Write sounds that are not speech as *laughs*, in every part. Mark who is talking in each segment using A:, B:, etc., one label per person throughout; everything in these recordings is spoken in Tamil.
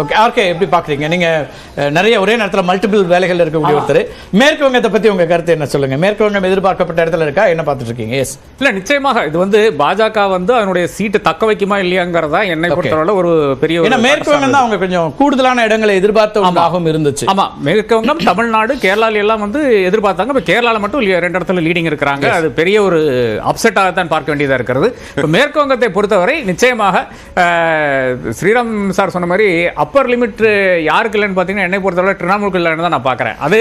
A: ஓகே ஆர்கே எப்படி பாக்குறீங்க நீங்க நிறைய ஒரே நேரத்துல மல்டிபிள் வேலைகள் இருக்கக்கூடிய ஒருத்தர். மேற்கு வங்கத்தை பத்தி உங்க கருத்து என்ன சொல்லுங்க? மேற்கு வங்கம் எதிர்பார்க்கப்பட்ட இடத்துல இருக்கா? என்ன பார்த்துட்டு இருக்கீங்க எஸ்
B: இல்ல நிச்சயமாக. இது வந்து பாஜக வந்து அதனுடைய சீட்டு தக்க வைக்குமா இல்லையாங்கிறதா என்னை பொறுத்தவரை ஒரு பெரிய
A: ஏன்னா மேற்கு வங்கம் தான் அவங்க கொஞ்சம் கூடுதலான இடங்களை எதிர்பார்த்த ஒன்றாகவும் இருந்துச்சு.
B: ஆமா. மேற்கு வங்கம் தமிழ்நாடு கேரளால எல்லாம் வந்து எதிர்பார்த்தாங்க. இப்ப கேரளால மட்டும் ரெண்டு இடத்துல லீடிங் இருக்கிறாங்க. அது பெரிய ஒரு அப்செட்டாக தான் பார்க்க வேண்டியதா இருக்கிறது. இப்ப மேற்கு வங்கத்தை பொறுத்தவரை நிச்சயமாக ஸ்ரீராம் சார் சொன்ன மாதிரி அப்பர் லிமிட் யாருக்கு இல்லைன்னு பார்த்தீங்கன்னா என்னை பொறுத்தவரை திரிணாமுல் இல்லைன்னு தான் நான் பார்க்குறேன். அது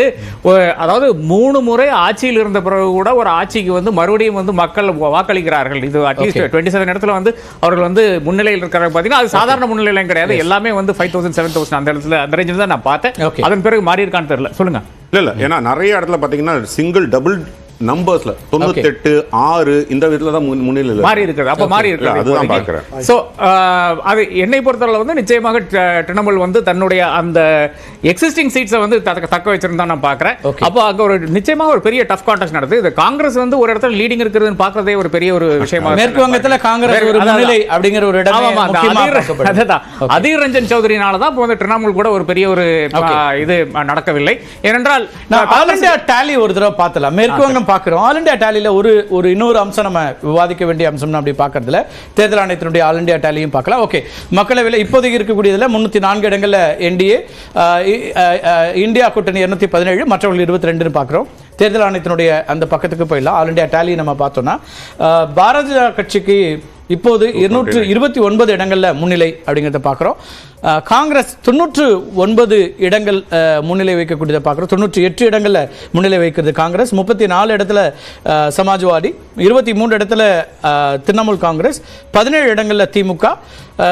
B: அதாவது மூணு முறை ஆட்சியில் இருந்த பிறகு கூட ஒரு ஆட்சிக்கு வந்து மறுபடியும் வந்து மக்கள் வாக்களிக்கிறார்கள். இது அட்லீஸ்ட் டுவெண்ட்டி செவன் இடத்துல வந்து அவர்கள் வந்து முன்னிலையில் இருக்கிறாங்க பார்த்தீங்கன்னா அது சாதாரண முன்னிலையிலும் கிடையாது. எல்லாமே வந்து ஃபைவ் தௌசண்ட் செவன் தௌசண்ட் அந்த இடத்துல அந்த ரேஞ்சில் தான் நான் பார்த்தேன். அதன் பிறகு மாறி இருக்கான்னு தெரியல. சொல்லுங்க.
C: இல்ல இல்ல. ஏன்னா நிறைய இடத்துல பாத்தீங்கன்னா சிங்கிள் டபிள் நம்பர்ஸ்ல தொண்ணூத்தி எட்டு ஆறு இந்த விதத்துல தான் முன்- முன்னிலையில இருக்கு.
B: மாறி இருக்குது. அப்ப மாறி
C: இல்ல,
B: இருக்குது
C: அதுதான்.
B: So, ஆஹ், அது என்னை பொறுத்தவரை வந்து நிச்சயமாக திரிணாமுல் வந்து தன்னுடைய அந்த எக்ஸிஸ்டிங் சீட்ஸை வந்து தக்க வச்சிருந்தா நான் பார்க்கறேன்
A: Okay.
B: அப்போ அங்க ஒரு நிச்சயமாக ஒரு பெரிய டஃப் கான்டெஸ்ட் நடக்குது. இது காங்கிரஸ் வந்து ஒரு இடத்துல லீடிங் இருக்குதுன்னு பார்க்கறதே ஒரு பெரிய ஒரு விஷயமா *laughs*
A: மேற்கு வங்கத்துல காங்கிரஸ் ஒரு முன்னிலை அப்படிங்கிற ஒரு இடமே.
B: அதுதான். அதீர் ரஞ்சன் சௌத்ரினால தான் இப்போ வந்து திரிணாமுல் கூட ஒரு பெரிய ஒரு இது நடக்கவில்லை. ஏனென்றால்
A: நான் ஆல் இந்தியா டேலி ஒரு தடவை பார்த்தலாம் மேற்கு வங்கம் பார்க்கிறோம். ஆல் இந்தியா டேலியில ஒரு ஒரு இன்னொரு அம்சம் நம்ம விவாதிக்க வேண்டிய அம்சம் அப்படி பார்க்கறதுல தேர்தல் ஆணையத்தினுடைய ஆல் இந்தியா டேலியும் பார்க்கலாம். ஓகே மக்களவையில் இப்போதைக்கு இருக்கக்கூடியதுல முன்னூத்தி நான்கு இடங்கள்ல என்டிஏ இந்தியா கூட்டணி இருநூத்தி பதினேழு மற்றவர்கள் இருபத்தி ரெண்டுன்னு பார்க்கிறோம். தேர்தல் ஆணையத்தினுடைய அந்த பக்கத்துக்கு போயிடலாம். ஆல் இந்தியா டேலி நம்ம பார்த்தோம்னா பாரதிய கட்சிக்கு இப்போது இருநூற்று இருபத்தி ஒன்பது இடங்கள்ல முன்னிலை அப்படிங்கிறத பார்க்குறோம். காங்கிரஸ் தொண்ணூற்று ஒன்பது இடங்கள் முன்னிலை வைக்கக்கூடியதை பார்க்குறோம். தொண்ணூற்றி எட்டு இடங்கள்ல முன்னிலை வைக்கிறது காங்கிரஸ். முப்பத்தி நாலு இடத்துல அஹ், சமாஜ்வாதி இருபத்தி மூன்று இடத்துல திரிணாமுல் காங்கிரஸ் பதினேழு இடங்கள்ல திமுக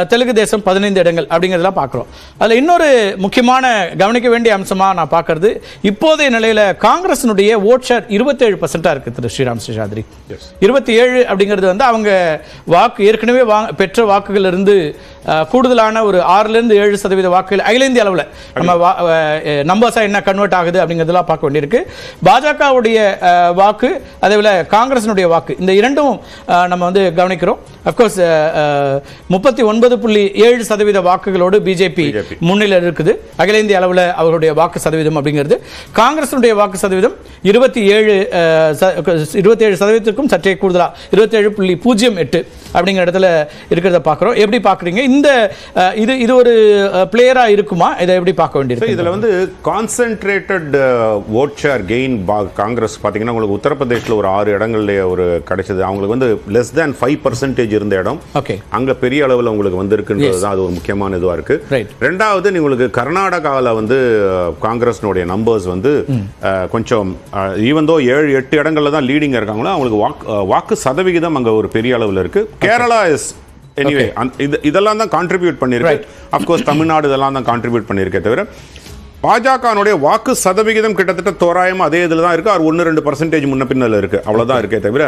A: தெலுங்கு தேசம் பதினைந்து இடங்கள் அப்படிங்கிறதெல்லாம் பார்க்குறோம். அதில் இன்னொரு முக்கியமான கவனிக்க வேண்டிய அம்சமா நான் பார்க்கறது இப்போதைய நிலையில காங்கிரஸினுடைய ஓட் ஷேர் இருபத்தேழு பர்சன்டா இருக்கு திரு ஸ்ரீராம் சேஷாத்ரி. இருபத்தி ஏழு அப்படிங்கிறது வந்து அவங்க வாக்கு ஏற்கனவே வாங்க பெற்ற வாக்குகள் இருந்து கூடுதலான ஒரு ஆறுல இருந்து ஏழு சதவீத வாக்குகள் அகில இந்திய அளவில். நம்ம நம்பர்ஸா என்ன கன்வெர்ட் ஆகுது அப்படிங்கிறதெல்லாம் பார்க்க வேண்டியிருக்கு. பாஜகவுடைய வாக்கு அதே போல காங்கிரசினுடைய வாக்கு இந்த இரண்டும் நம்ம வந்து கவனிக்கிறோம். அப்கோர்ஸ் முப்பத்தி ஒன்பது புள்ளி ஏழு சதவீத வாக்குகளோடு பிஜேபி
C: BJP.
A: முன்னிலை இருக்குது. அகில இந்திய அளவில் அவர்களுடைய வாக்கு சதவீதம் அப்படிங்கிறது. காங்கிரஸினுடைய வாக்கு சதவீதம் இருபத்தி ஏழு இருபத்தி ஏழு சதவீதத்திற்கும் சற்றே கூடுதலா இருபத்தி ஏழு புள்ளி பூஜ்ஜியம் எட்டு அப்படிங்கிற இடத்துல இருக்கிறத பார்க்குறோம். எப்படி பார்க்குறீங்க? இந்த இது இது ஒரு பிளேயரா இருக்குமா? இதை எப்படி பார்க்க வேண்டியிருக்கு
C: இதுல வந்து concentrated vote share gain Congress பாத்தீங்கன்னா உங்களுக்கு உத்தரப்பிரதேஷ்ல ஒரு ஆறு இடங்கள்ல ஒரு கிடைச்சது. அவங்களுக்கு வந்து லெஸ் தேன் ஃபைவ் பர்சன்டேஜ் இருந்த இடம்.
A: ஓகே
C: அங்க பெரிய அளவுல உங்களுக்கு வந்திருக்குன்றது தான் அது ஒரு முக்கியமான இதுவா இருக்கு. ரெண்டாவது உங்களுக்கு கர்நாடகாவில் வந்து காங்கிரஸ்னுடைய நம்பர்ஸ் வந்து கொஞ்சம் ஈவன் தோ ஏழு எட்டு இடங்கள்ல தான் லீடிங் இருக்காங்களோ அவங்களுக்கு வாக்கு வாக்கு சதவிகிதம் அங்க ஒரு பெரிய அளவுல இருக்கு. கேரளா இஸ் எனிவே இது இதெல்லாம் தான் கான்ட்ரிபியூட்
A: Right.
C: அஃப்கோர்ஸ் தமிழ்நாடு இதெல்லாம் தான் கான்ட்ரிபியூட் பண்ணியிருக்கே தவிர பாஜகனுடைய வாக்கு சதவிகிதம் கிட்டத்தட்ட தோராயமா அதே இதுல தான் இருக்கு அது ஒன்று ரெண்டு பர்சன்டேஜ் முன்ன பின்னல இருக்கு அவ்வளவுதான் இருக்கே தவிர.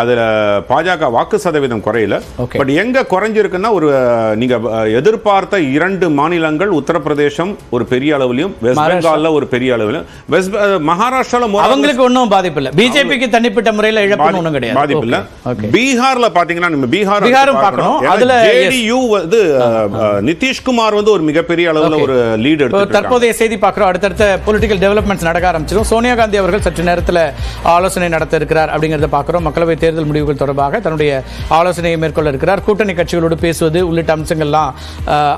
C: அதுல பாஜக வாக்கு சதவீதம் குறையல. பட் எங்க குறைஞ்சிருக்குன்னா ஒரு அஹ், நீங்க அஹ், எதிர்பார்த்த இரண்டு மாநிலங்கள் உத்தரப்பிரதேசம் ஒரு பெரிய அளவுலயும் வெஸ்ட். பெங்கால்ல ஒரு பெரிய அளவிலும் வெஸ்ட் மகாராஷ்டிரால
A: அவங்களுக்கு ஒன்றும் பாதிப்பு இல்லை பிஜேபிக்கு தனிப்பட்ட முறையில் இழப்புன்னு ஒன்றும் கிடையாது
C: பாதிப்பு இல்ல. பீகார்ல பாத்தீங்கன்னா நம்ம பீகார்
A: பீகாரும் பார்க்கணும். அதுல.
C: ஜேடியு வந்து நிதிஷ்குமார் வந்து ஒரு மிகப்பெரிய அளவுல. ஒரு லீட் எடுத்து
A: தற்போதைய செய்தி பார்க்குறோம். அடுத்தடுத்த பொலிட்டிக்கல் டெவலப்மெண்ட்ஸ் நடக்க ஆரம்பிச்சிடும் சோனியா காந்தி அவர்கள் சற்று நேரத்தில் ஆலோசனை நடத்த இருக்கிறார் அப்படிங்கிறத பார்க்குறோம். மக்களவை தேர்தல் முடிவுகள் தொடர்பாக தன்னுடைய ஆலோசனையை மேற்கொள்ள இருக்கிறார். கூட்டணி கட்சிகளோடு பேசுவது உள்ளிட்ட அம்சங்கள்லாம்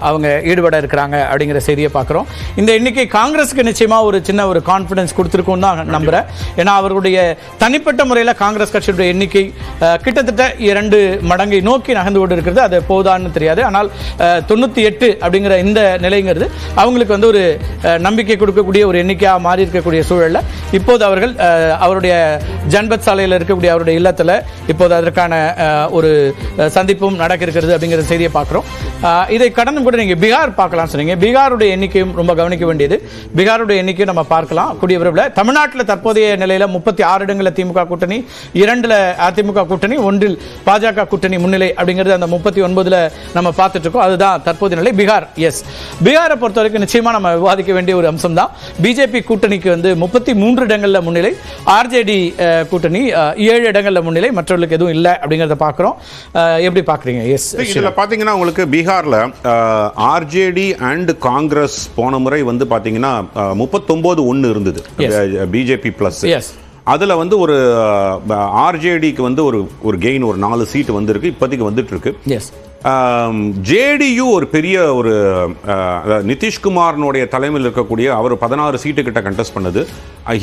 A: அவங்க ஈடுபட இருக்கிறாங்க அப்படிங்கிற செய்தியை பார்க்குறோம். இந்த எண்ணிக்கை காங்கிரஸுக்கு நிச்சயமா ஒரு சின்ன ஒரு கான்ஃபிடன்ஸ் கொடுத்துருக்கும் தான் நம்புகிறேன் ஏன்னா அவர்களுடைய தனிப்பட்ட முறையில் காங்கிரஸ் கட்சியுடைய எண்ணிக்கை கிட்டத்தட்ட இரண்டு மடங்கை நோக்கி நகர்ந்து கொண்டு இருக்கிறது அது போதான்னு தெரியாது. ஆனால் தொண்ணூற்றி எட்டு அப்படிங்கிற இந்த நிலைங்கிறது அவங்களுக்கு வந்து ஒரு நம்பிக்கை கொடுக்கக்கூடிய ஒரு எண்ணிக்கையாக மாறி இருக்கக்கூடிய சூழல்ல இப்போது அவர்கள் அவருடைய ஜன்பத் சாலையில் இருக்கக்கூடிய அவருடைய இல்லத்தில் இப்போது அதற்கான ஒரு சந்திப்பும் நடக்க இருக்கிறது அப்படிங்கிற செய்தியை பார்க்குறோம். இதை கடந்து கூட நீங்கள் பீகார் பார்க்கலாம் சொன்னீங்க. பீகாருடைய எண்ணிக்கையும் ரொம்ப கவனிக்க வேண்டியது. பீகாருடைய எண்ணிக்கையும் நம்ம பார்க்கலாம். கூடிய விரைவில் தமிழ்நாட்டில் தற்போதைய நிலையில் முப்பத்தி ஆறு இடங்களில் திமுக கூட்டணி இரண்டில் அதிமுக கூட்டணி ஒன்றில் பாஜக கூட்டணி முன்னிலை அப்படிங்கிறது அந்த முப்பத்தி ஒன்பதுல நம்ம பார்த்துட்டு இருக்கோம். அதுதான் தற்போதைய நிலை. பீகார் எஸ் பீகாரை பொறுத்த வரைக்கும் நிச்சயமா நம்ம விவாதிக்க வேண்டிய ஒரு அம்சம் தான் பிஜேபி கூட்டணிக்கு வந்து முப்பத்தி மூன்று மூன்று இடங்கள்ல முன்னிலை. ஆர்ஜேடி கூட்டணி ஏழு இடங்கள்ல முன்னிலை. மற்றவர்களுக்கு எதுவும் இல்லை அப்படிங்கறத பார்க்குறோம் எப்படி பார்க்குறீங்க எஸ்
C: இதுல பாத்தீங்கன்னா உங்களுக்கு பீகார்ல ஆர்ஜேடி அண்ட் காங்கிரஸ் போன முறை வந்து பாத்தீங்கன்னா முப்பத்தொன்பது ஒன்னு இருந்தது. பிஜேபி பிளஸ்
A: எஸ்
C: அதுல வந்து ஒரு ஆர்ஜேடிக்கு வந்து ஒரு ஒரு கெயின் ஒரு நாலு சீட் வந்திருக்கு. இப்போதைக்கு வந்துட்டு இருக்கு
A: எஸ்
C: ஜேடியு ஒரு பெரிய ஒரு நிதிஷ்குமாரனுடைய தலைமையில் இருக்கக்கூடிய அவர் பதினாறு சீட்டு கிட்ட கண்டெஸ்ட் பண்ணது.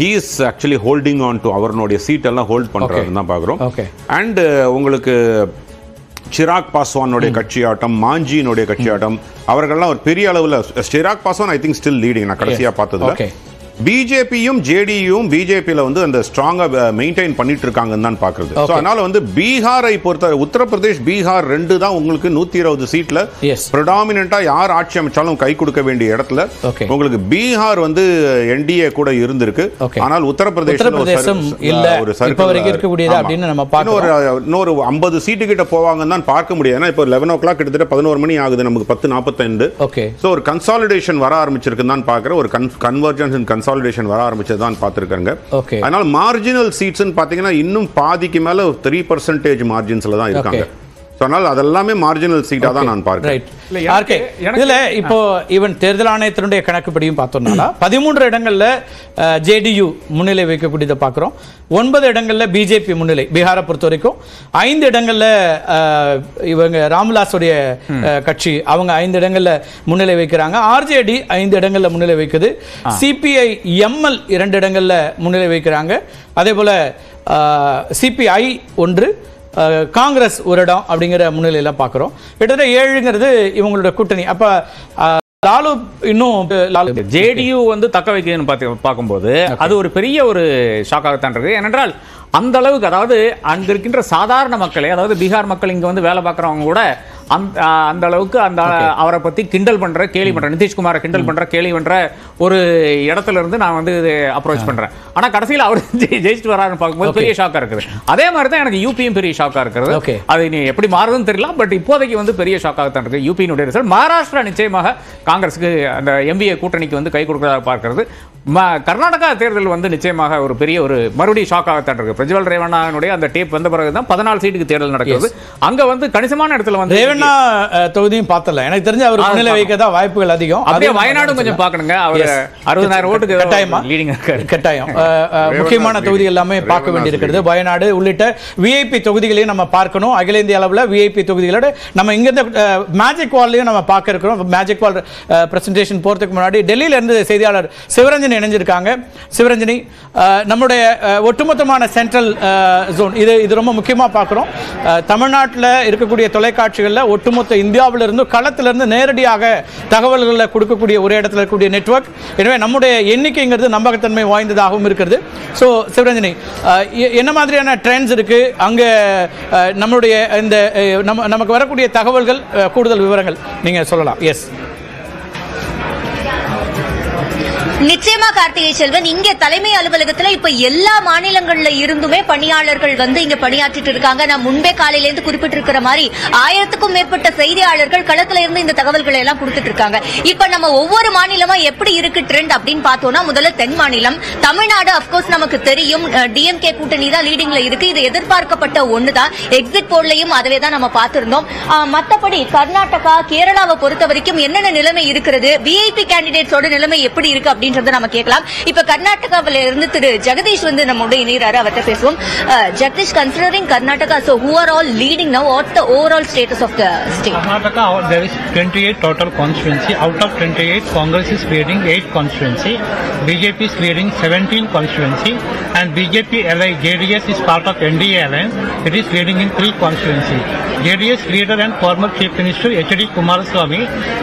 C: He is actually holding on to அவருடைய சீட் எல்லாம் ஹோல்ட் பண்றாருன்னு தான் பார்க்குறோம். அண்ட் உங்களுக்கு சிராக் பாஸ்வானுடைய கட்சியாட்டம் மாஞ்சியினுடைய கட்சியாட்டம் அவர்கள்லாம் ஒரு பெரிய அளவில் Chirag Paswan I think still leading நான் கடைசியா பார்த்ததுல.
A: Okay.
C: பிஜேபியும் ஜேடியும் பிஜேபியில வந்து அந்த ஸ்ட்ராங்கா மெயின்டைன் பண்ணிட்டு இருக்காங்கன்னு தான் So,
A: Okay.
C: அதனால வந்து பீகாரை பொறுத்த உத்தரப்பிரதேஷ் பீகார் ரெண்டு தான் உங்களுக்கு நூத்தி இருபது சீட்ல
A: Yes.
C: ப்ரொடாமினா யார் ஆட்சி அமைச்சாலும் கை கொடுக்க வேண்டிய இடத்துல. உங்களுக்கு பீகார் வந்து என்டிஏ கூட இருந்திருக்கு. ஆனால் உத்தரப்பிரதேச
A: உத்தரப்பிரதேசம் பார்க்கிறோம்.
C: இன்னொரு ஐம்பது சீட்டு கிட்ட போவாங்கன்னு தான் பார்க்க முடியாது ஏன்னா இப்போ லெவன் ஓ கிளாக் கிட்டத்தட்ட பதினோரு மணி ஆகுது நமக்கு பத்து நாற்பத்தைந்து ஸோ ஒரு கன்சாலிடேஷன் வர ஆரம்பிச்சிருக்குன்னு தான் பார்க்குறேன் ஒரு கன் கன்வர்ஜன்ஸ் அண்ட் கன்சாலிடேஷன் வர ஆரம்பிச்சது தான் பார்த்துருக்காங்க. அதனால மார்ஜினல் சீட்ஸ்னு பார்த்தீங்கன்னா இன்னும் பாதிக்கு மேல த்ரீ பர்சன்டேஜ் மார்ஜின்ஸ்ல தான் இருக்காங்க. அதனால அதெல்லாமே மார்ஜினல் சீட்டாக தான் நான் பார்க்கிறேன்.
A: இதுல இப்போ ஈவன் தேர்தல் ஆணையத்தினுடைய கணக்குப்படியும் பார்த்தோம்னா பதிமூன்று இடங்கள்ல ஜேடியு முன்னிலை வைக்கக்கூடியதை பார்க்குறோம். ஒன்பது இடங்கள்ல பிஜேபி முன்னிலை பீகாரை பொறுத்த வரைக்கும் ஐந்து இடங்கள்ல இவங்க ராம்விலாஸுடைய கட்சி அவங்க ஐந்து இடங்கள்ல முன்னிலை வைக்கிறாங்க. ஆர்ஜேடி ஐந்து இடங்கள்ல முன்னிலை வைக்குது. சிபிஐ எம்எல் இரண்டு இடங்கள்ல முன்னிலை வைக்கிறாங்க. அதே போல சிபிஐ ஒன்று காங்கிரஸ் ஒரு இடம் அப்படிங்கிற முன்னிலையில பார்க்குறோம். கிட்டத்தட்ட ஏழுங்கிறது இவங்களோட கூட்டணி. அப்ப லாலு இன்னும் லாலு
B: ஜேடியு வந்து தக்க வைக்குதுன்னு பார்த்து பார்க்கும்போது அது ஒரு பெரிய ஒரு ஷாக்காகத்தான் இருக்கு ஏனென்றால் அந்த அளவுக்கு அதாவது அங்க இருக்கின்ற சாதாரண மக்களே அதாவது பீகார் மக்கள் இங்க வந்து வேலை பார்க்குறவங்க கூட அந்த அந்த அளவுக்கு அந்த அவரை பத்தி கிண்டல் பண்ற கேலி பண்ற நிதிஷ்குமாரை கிண்டல் பண்ற கேலி பண்ற ஒரு இடத்துல இருந்து நான் வந்து அப்ரோச் பண்றேன். ஆனா கடைசியில் அவர் *laughs* ஜெயி- ஜெயிச்சுட்டு வராருன்னு பார்க்கும்போது பெரிய ஷாக்கா இருக்குது. அதே மாதிரி தான் எனக்கு யூபியும் பெரிய ஷாக்கா இருக்கிறது. அது நீ எப்படி மாறுதுன்னு தெரியல பட் இப்போதைக்கு வந்து பெரிய ஷாக்காகத்தான் இருக்கு யூபியினுடைய ரிசல்ட் மகாராஷ்டிரா நிச்சயமாக காங்கிரஸுக்கு அந்த எம்பிஏ கூட்டணிக்கு வந்து கை கொடுக்கிறதா பார்க்கிறது. கர்நாடகா தேர்தல் வந்து நிச்சயமாக ஒரு பெரிய ஒரு மறுபடியும் ஷாக்காகத்தான் இருக்கு. பிரஜ்வல் ரேவண்ணாவுடைய அந்த டேப் வந்த பிறகு தான் பதினாலு சீட்டுக்கு தேர்தல் நடக்கிறது அங்க வந்து கணிசமான இடத்துல வந்து
A: ரேவண்ணா தொகுதியும் பார்த்தல எனக்கு தெரிஞ்சு அவர் முன்னிலை. வைக்க தான் வாய்ப்புகள் அதிகம்.
B: அப்படியே வயநாடும் கொஞ்சம் பார்க்கணுங்க. அவர். அறுபதாயிரம் ஓட்டுக்கு
A: கட்டாயமா.
B: லீடிங்
A: கட்டாயம். முக்கியமான தொகுதி எல்லாமே. பார்க்க வேண்டியிருக்கிறது. வயநாடு உள்ளிட்ட விஐபி தொகுதிகளையும் நம்ம பார்க்கணும். அகில இந்திய அளவில் விஐபி தொகுதிகளோட நம்ம இங்கிருந்து மேஜிக் வால்லையும் நம்ம பார்க்க இருக்கிறோம். மேஜிக் வால் பிரசன்டேஷன் போறதுக்கு முன்னாடி டெல்லியில இருந்து செய்தியாளர் சிவரஞ்சனி இணைஞ்சிருக்காங்க. சிவரஞ்சனி நம்முடைய ஒட்டுமொத்தமான சென்ட்ரல் ஜோன் இது இது ரொம்ப முக்கியமாக பார்க்குறோம். தமிழ்நாட்டில் இருக்கக்கூடிய தொலைக்காட்சிகளில் ஒட்டுமொத்த இந்தியாவிலிருந்து களத்திலிருந்து நேரடியாக தகவல்களை கொடுக்கக்கூடிய ஒரு இடத்துல இருக்கக்கூடிய நெட்வொர்க் எனவே நம்முடைய எண்ணிக்கைங்கிறது நம்பகத்தன்மை வாய்ந்ததாகவும் இருக்கிறது. ஸோ சிவரஞ்சனி எ- என்ன மாதிரியான ட்ரெண்ட்ஸ் இருக்குது அங்கே நம்மளுடைய இந்த நம்ம நமக்கு வரக்கூடிய தகவல்கள் கூடுதல் விவரங்கள். நீங்கள் சொல்லலாம். எஸ்
D: நிச்சயமா கார்த்திகை செல்வன் இங்க தலைமை அலுவலகத்துல இப்ப எல்லா மாநிலங்கள்ல இருந்துமே பணியாளர்கள் வந்து இங்க பணியாற்றிட்டு இருக்காங்க. நான் முன்பே காலையில இருந்து குறிப்பிட்டிருக்கிற மாதிரி ஆயிரத்துக்கும் மேற்பட்ட செய்தியாளர்கள் களத்துல இருந்து இந்த தகவல்களை எல்லாம் கொடுத்துட்டு இருக்காங்க. இப்ப நம்ம ஒவ்வொரு மாநிலமா எப்படி இருக்கு ட்ரெண்ட் அப்படின்னு பார்த்தோம்னா முதல்ல தென் மாநிலம். தமிழ்நாடு அப்கோர்ஸ் நமக்கு தெரியும். டிஎம்கே கூட்டணி தான் லீடிங்ல இருக்கு. இது எதிர்பார்க்கப்பட்ட ஒண்ணுதான். எக்ஸிட் போல்லையும் அதவே தான் நம்ம பார்த்திருந்தோம். மத்தபடி கர்நாடகா கேரளாவை பொறுத்த வரைக்கும் என்னென்ன நிலைமை இருக்கிறது? விஐபி கேண்டிடேட்ஸோட நிலைமை எப்படி இருக்கு அப்படின்றத நம்ம கேட்கலாம் இப்ப கர்நாடகாவில இருந்து திரு ஜெகதீஷ் வந்து நம்மோட இணையறாரு அவர்கிட்ட பேசுவோம் Jagadish considering Karnataka so who are all leading now what the overall status of the state
E: Karnataka, uh, there is 28 total constituency. Out of 28, Congress is leading 8 constituency. BJP is leading 17 constituency. And BJP ally JDS is part of NDA alliance. It is leading in 3 constituency. JDS leader and former Chief Minister H.D. Kumaraswamy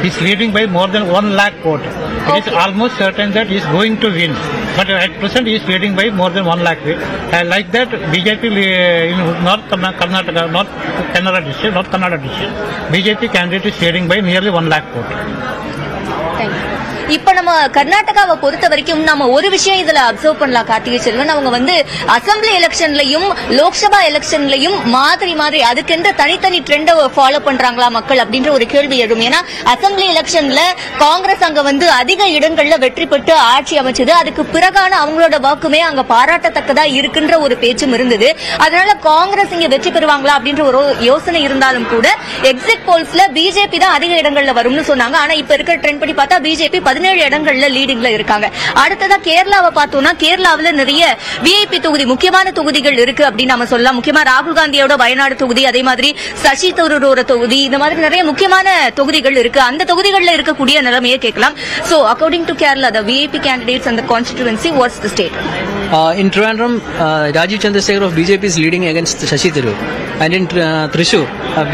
E: is leading by more than 1 lakh vote. It is
D: Okay.
E: almost certain that is going to win. But at present he is leading by more than 1 lakh vote. And like that, BJP uh, in North Karnataka, North Kannada district, North Kannada district, BJP candidate is leading by nearly 1 lakh vote.
D: இப்ப நம்ம கர்நாடகாவை பொறுத்த வரைக்கும் நம்ம ஒரு விஷயம் இதுல அப்சர்வ் பண்ணலாம் கார்த்திகை செல்வன். அவங்க வந்து அசம்பிளி எலெக்ஷன்லயும் லோக்சபா எலெக்ஷன்லயும் மாதிரி மாதிரி அதுக்கென்று தனித்தனி ட்ரெண்ட ஃபாலோ பண்றாங்களா மக்கள் அப்படின்ற ஒரு கேள்வி எழும். ஏன்னா அசெம்பிளி எலெக்ஷன்ல காங்கிரஸ் அங்க வந்து அதிக இடங்கள்ல வெற்றி பெற்று ஆட்சி அமைச்சது. அதுக்கு பிறகான அவங்களோட வாக்குமே அங்க பாராட்டத்தக்கதா இருக்குன்ற ஒரு பேச்சும் இருந்தது. அதனால காங்கிரஸ் இங்க வெற்றி பெறுவாங்களா அப்படின்ற ஒரு யோசனை இருந்தாலும் கூட எக்ஸிட் போல்ஸ்ல பிஜேபி தான் அதிக இடங்கள்ல வரும்னு சொன்னாங்க. ஆனா இப்ப இருக்கிற ட்ரெண்ட் படி பார்த்தா பிஜேபி பதினேழு இடங்கள்ல லீடிங்ல இருக்காங்க. அடுத்ததா கேரளாவை பார்த்தோம்னா கேரளாவில் நிறைய விஐபி தொகுதி முக்கியமான தொகுதிகள் இருக்கு அப்படின்னு நம்ம சொல்லலாம். முக்கியமா ராகுல் காந்தியோட வயநாடு தொகுதி அதே மாதிரி சசி தரூரோட தொகுதி இந்த மாதிரி நிறைய முக்கியமான தொகுதிகள் இருக்கு. அந்த தொகுதிகளில் இருக்கக்கூடிய நிலைமையை கேட்கலாம். So according to Kerala the VIP candidates அந்த constituency what's the state
F: Uh, in Trivandrum, uh, Rajiv Chandrasekhar of BJP is leading against Shashi Tharoor. And in uh, Thrissur, uh,